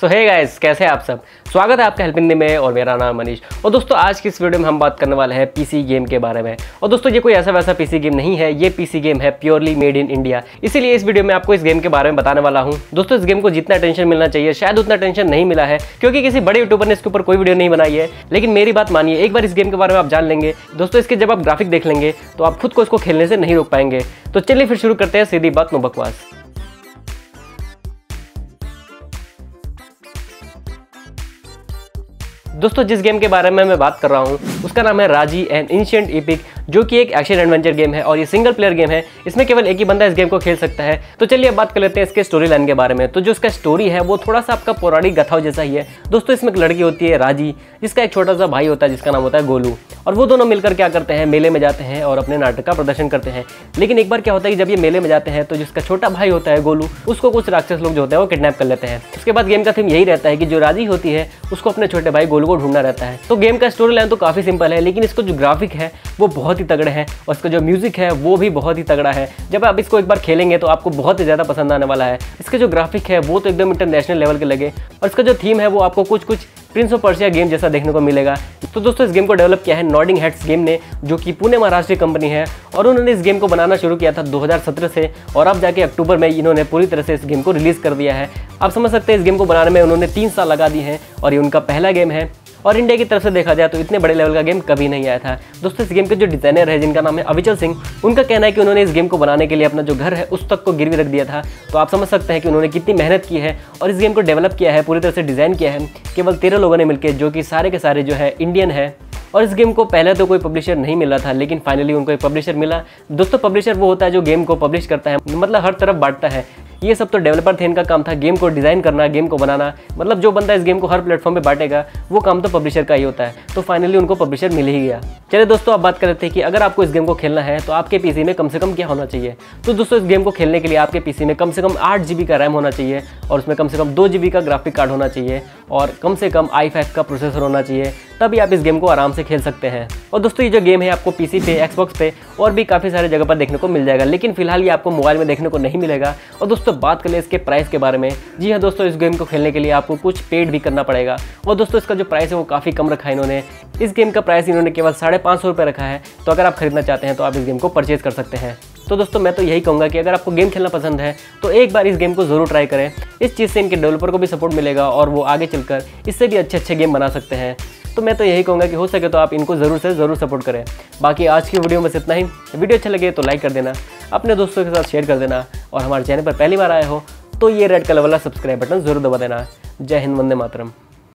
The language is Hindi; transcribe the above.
सो है गाइस कैसे हैं आप सब? स्वागत है आपका हेल्प हिंदी में और मेरा नाम मनीष। और दोस्तों, आज की इस वीडियो में हम बात करने वाले हैं पीसी गेम के बारे में। और दोस्तों, ये कोई ऐसा वैसा पीसी गेम नहीं है, ये पीसी गेम है प्योरली मेड इन इंडिया इसीलिए इस वीडियो में आपको इस गेम के बारे में बताने वाला हूँ। दोस्तों, इस गेम को जितना टेंशन मिलना चाहिए, शायद उतना टेंशन नहीं मिला है, क्योंकि किसी बड़े यूट्यूबर ने इसके ऊपर कोई वीडियो नहीं बनाई है। लेकिन मेरी बात मानिए, एक बार इस गेम के बारे में आप जान लेंगे। दोस्तों, इसके जब आप ग्राफिक देख लेंगे तो आप खुद को इसको खेलने से नहीं रोक पाएँगे। तो चलिए फिर शुरू करते हैं सीधी बात नो बकवास। दोस्तों, जिस गेम के बारे में मैं बात कर रहा हूँ, उसका नाम है राज़ी एंड एंशियंट इपिक जो कि एक एक्शन एडवेंचर गेम है और ये सिंगल प्लेयर गेम है, इसमें केवल एक ही बंदा इस गेम को खेल सकता है। तो चलिए अब बात कर लेते हैं इसके स्टोरी लाइन के बारे में। तो जो इसका स्टोरी है, वो थोड़ा सा आपका पौराणिक गथाव जैसा ही है। दोस्तों, इसमें एक लड़की होती है, राज़ी, जिसका एक छोटा सा भाई होता है, जिसका नाम होता है गोलू। और वो दोनों मिलकर क्या करते हैं, मेले में जाते हैं और अपने नाटक का प्रदर्शन करते हैं। लेकिन एक बार क्या होता है कि जब ये मेले में जाते हैं तो जिसका छोटा भाई होता है, गोलू, उसको कुछ राक्षस लोग जो होते हैं, वो किडनैप कर लेते हैं। उसके बाद गेम का थीम यही रहता है कि जो राज़ी होती है, उसको अपने छोटे भाई गोलू को ढूंढना रहता है। तो गेम का स्टोरी लाइन तो काफ़ी सिंपल है, लेकिन इसको जो ग्राफिक है, वो बहुत ही तगड़े हैं और इसका जो म्यूज़िक है, वो भी बहुत ही तगड़ा है। जब आप इसको एक बार खेलेंगे तो आपको बहुत ही ज़्यादा पसंद आने वाला है। इसका जो ग्राफिक है, वो तो एकदम इंटरनेशनल लेवल के लगे। और इसका जो थीम है, वो आपको कुछ कुछ प्रिंस ऑफ़ पर्सिया गेम जैसा देखने को मिलेगा। तो दोस्तों, इस गेम को डेवलप किया है नॉर्डिंग हेड्स गेम ने, जो कि पुणे महाराष्ट्र कंपनी है, और उन्होंने इस गेम को बनाना शुरू किया था 2017 से, और अब जाके अक्टूबर में इन्होंने पूरी तरह से इस गेम को रिलीज़ कर दिया है। आप समझ सकते हैं, इस गेम को बनाने में उन्होंने तीन साल लगा दिए हैं, और ये उनका पहला गेम है। और इंडिया की तरफ़ से देखा जाए तो इतने बड़े लेवल का गेम कभी नहीं आया था। दोस्तों, इस गेम के जो डिज़ाइनर है, जिनका नाम है अविचल सिंह उनका कहना है कि उन्होंने इस गेम को बनाने के लिए अपना जो घर है, उस तक को गिरवी रख दिया था। तो आप समझ सकते हैं कि उन्होंने कितनी मेहनत की है, और इस गेम को डेवलप किया है, पूरी तरह से डिज़ाइन किया है। केवल तेरह लोगों ने मिलकर जो कि सारे के सारे जो है इंडियन है। और इस गेम को पहले तो कोई पब्लिशर नहीं मिला था, लेकिन फाइनली उनको एक पब्लिशर मिला। दोस्तों पब्लिशर वो होता है जो गेम को पब्लिश करता है। मतलब हर तरफ़ बांटता है। ये सब तो डेवलपर थे, इनका काम था गेम को डिज़ाइन करना गेम को बनाना। मतलब जो बंदा इस गेम को हर प्लेटफॉर्म पे बांटेगा, वो काम तो पब्लिशर का ही होता है। तो फाइनली उनको पब्लिशर मिल ही गया। चलिए दोस्तों, अब बात कर लेते हैं कि अगर आपको इस गेम को खेलना है तो आपके पीसी में कम से कम क्या होना चाहिए? तो दोस्तों, इस गेम को खेलने के लिए आपके पीसी में कम से कम आठ जी का रैम होना चाहिए और उसमें कम से कम दो जी का ग्राफिक कार्ड होना चाहिए और कम से कम आई का प्रोसेसर होना चाहिए। तभी आप इस गेम को आराम से खेल सकते हैं। और दोस्तों, ये जो गेम है आपको पीसी पे एक्सबॉक्स पे और भी काफ़ी सारे जगह पर देखने को मिल जाएगा, लेकिन फ़िलहाल ये आपको मोबाइल में देखने को नहीं मिलेगा। और दोस्तों, बात करें इसके प्राइस के बारे में। जी हाँ दोस्तों, इस गेम को खेलने के लिए आपको कुछ पेड भी करना पड़ेगा। और दोस्तों, इसका जो प्राइस है वो काफ़ी कम रखा है इन्होंने। इस गेम का प्राइस इन्होंने केवल साढ़े पाँच सौ रखा है। तो अगर आप खरीदना चाहते हैं तो आप इस गेम को परचेज़ कर सकते हैं। तो दोस्तों, मैं तो यही कहूँगा कि अगर आपको गेम खेलना पसंद है तो एक बार इस गेम को ज़रूर ट्राई करें। इस चीज़ से इनके डेवलपर को भी सपोर्ट मिलेगा और वो आगे चलकर इससे भी अच्छे अच्छे गेम बना सकते हैं। तो मैं तो यही कहूँगा कि हो सके तो आप इनको ज़रूर से ज़रूर सपोर्ट करें। बाकी आज की वीडियो में इतना ही। वीडियो अच्छा लगे तो लाइक कर देना, अपने दोस्तों के साथ शेयर कर देना और हमारे चैनल पर पहली बार आए हो तो ये रेड कलर वाला सब्सक्राइब बटन ज़रूर दबा देना। जय हिंद, वंदे मातरम।